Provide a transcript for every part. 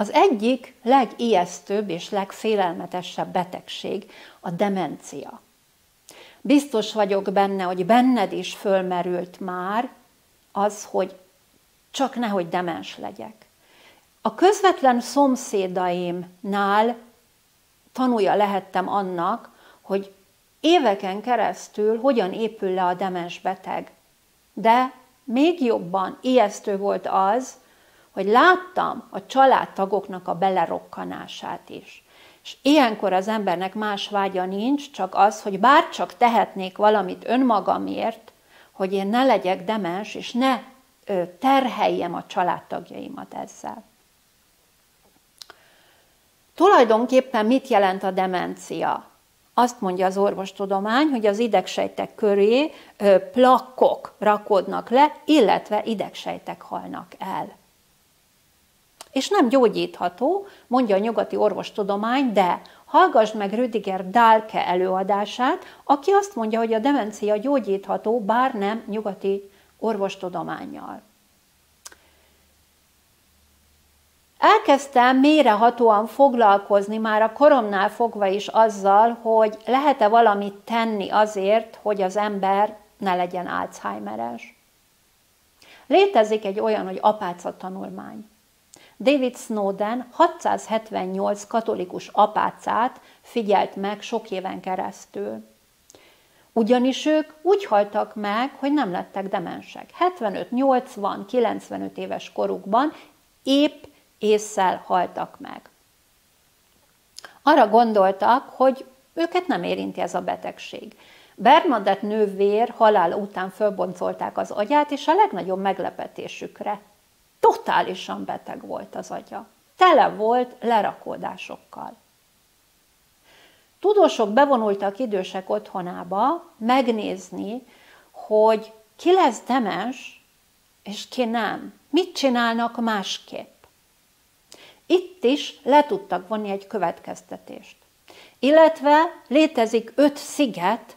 Az egyik legijesztőbb és legfélelmetesebb betegség a demencia. Biztos vagyok benne, hogy benned is fölmerült már az, hogy csak nehogy demens legyek. A közvetlen szomszédaimnál tanulja lehettem annak, hogy éveken keresztül hogyan épül le a demens beteg. De még jobban ijesztő volt az, hogy láttam a családtagoknak a belerokkanását is. És ilyenkor az embernek más vágya nincs, csak az, hogy bárcsak tehetnék valamit önmagamért, hogy én ne legyek demens, és ne terheljem a családtagjaimat ezzel. Tulajdonképpen mit jelent a demencia? Azt mondja az orvostudomány, hogy az idegsejtek köré plakkok rakodnak le, illetve idegsejtek halnak el. És nem gyógyítható, mondja a nyugati orvostudomány, de hallgass meg Rüdiger Dahlke előadását, aki azt mondja, hogy a demencia gyógyítható, bár nem nyugati orvostudományjal. Elkezdtem mélyrehatóan foglalkozni már a koromnál fogva is azzal, hogy lehet-e valamit tenni azért, hogy az ember ne legyen Alzheimeres. Létezik egy olyan, hogy apáca tanulmány. David Snowden 678 katolikus apácát figyelt meg sok éven keresztül. Ugyanis ők úgy haltak meg, hogy nem lettek demensek. 75, 80, 95 éves korukban épp észszel haltak meg. Arra gondoltak, hogy őket nem érinti ez a betegség. Bernadett nővér halála után fölboncolták az agyát, és a legnagyobb meglepetésükre totálisan beteg volt az agya. Tele volt lerakódásokkal. Tudósok bevonultak idősek otthonába megnézni, hogy ki lesz demens, és ki nem. Mit csinálnak másképp. Itt is le tudtak vonni egy következtetést. Illetve létezik öt sziget,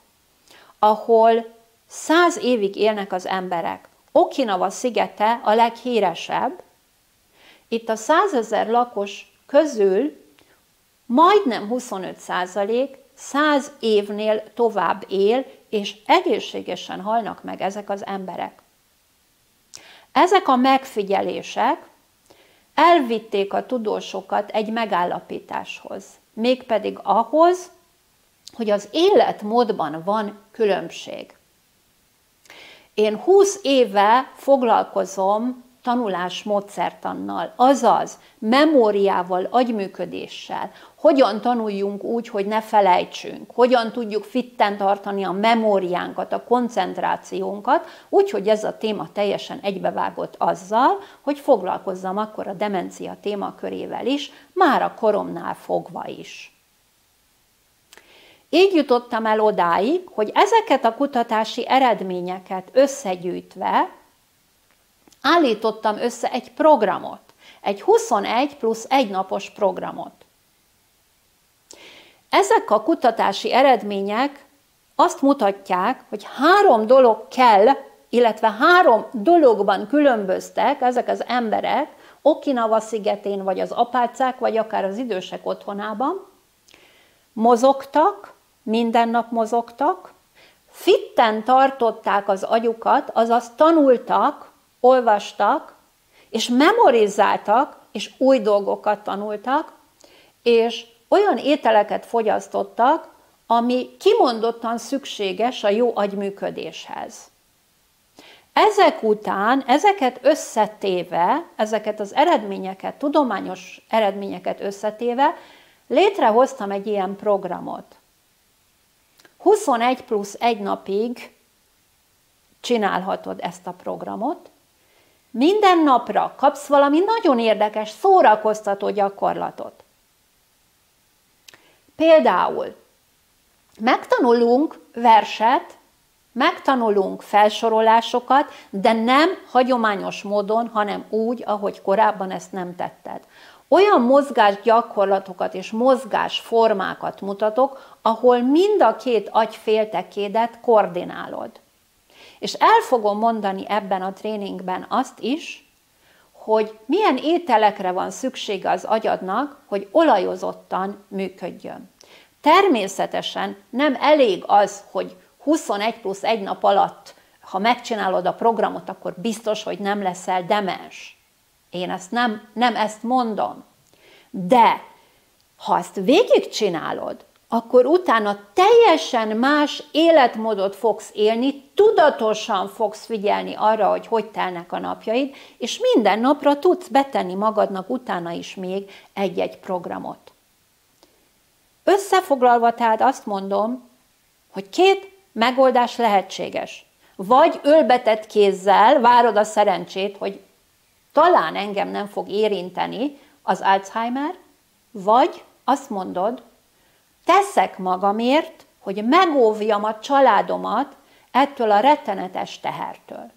ahol száz évig élnek az emberek. Okinawa szigete a leghíresebb. Itt a százezer lakos közül majdnem 25 százalék száz évnél tovább él, és egészségesen halnak meg ezek az emberek. Ezek a megfigyelések elvitték a tudósokat egy megállapításhoz, mégpedig ahhoz, hogy az életmódban van különbség. Én 20 éve foglalkozom tanulás módszertannal, azaz memóriával, agyműködéssel, hogyan tanuljunk úgy, hogy ne felejtsünk, hogyan tudjuk fitten tartani a memóriánkat, a koncentrációnkat, úgy, hogy ez a téma teljesen egybevágott azzal, hogy foglalkozzam akkor a demencia témakörével is, már a koromnál fogva is. Így jutottam el odáig, hogy ezeket a kutatási eredményeket összegyűjtve állítottam össze egy programot, egy 21 plusz egy napos programot. Ezek a kutatási eredmények azt mutatják, hogy három dolog kell, illetve három dologban különböztek ezek az emberek, Okinawa szigetén, vagy az apácák, vagy akár az idősek otthonában, mozogtak, minden nap mozogtak, fitten tartották az agyukat, azaz tanultak, olvastak, és memorizáltak, és új dolgokat tanultak, és olyan ételeket fogyasztottak, ami kimondottan szükséges a jó agyműködéshez. Ezek után, ezeket összetéve, ezeket az eredményeket, tudományos eredményeket összetéve, létrehoztam egy ilyen programot. 21 plusz egy napig csinálhatod ezt a programot, minden napra kapsz valami nagyon érdekes, szórakoztató gyakorlatot. Például megtanulunk verset, megtanulunk felsorolásokat, de nem hagyományos módon, hanem úgy, ahogy korábban ezt nem tetted. Olyan mozgás gyakorlatokat és mozgás formákat mutatok, ahol mind a két agyféltekédet koordinálod. És el fogom mondani ebben a tréningben azt is, hogy milyen ételekre van szüksége az agyadnak, hogy olajozottan működjön. Természetesen nem elég az, hogy 21 plusz egy nap alatt, ha megcsinálod a programot, akkor biztos, hogy nem leszel demens. Én ezt nem, nem ezt mondom. De ha ezt végigcsinálod, akkor utána teljesen más életmódot fogsz élni, tudatosan fogsz figyelni arra, hogy hogy telnek a napjaid, és minden napra tudsz betenni magadnak utána is még egy-egy programot. Összefoglalva tehát azt mondom, hogy két megoldás lehetséges. Vagy ölbetett kézzel várod a szerencsét, hogy talán engem nem fog érinteni az Alzheimer, vagy azt mondod, teszek magamért, hogy megóvjam a családomat ettől a rettenetes tehertől.